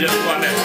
Jangan.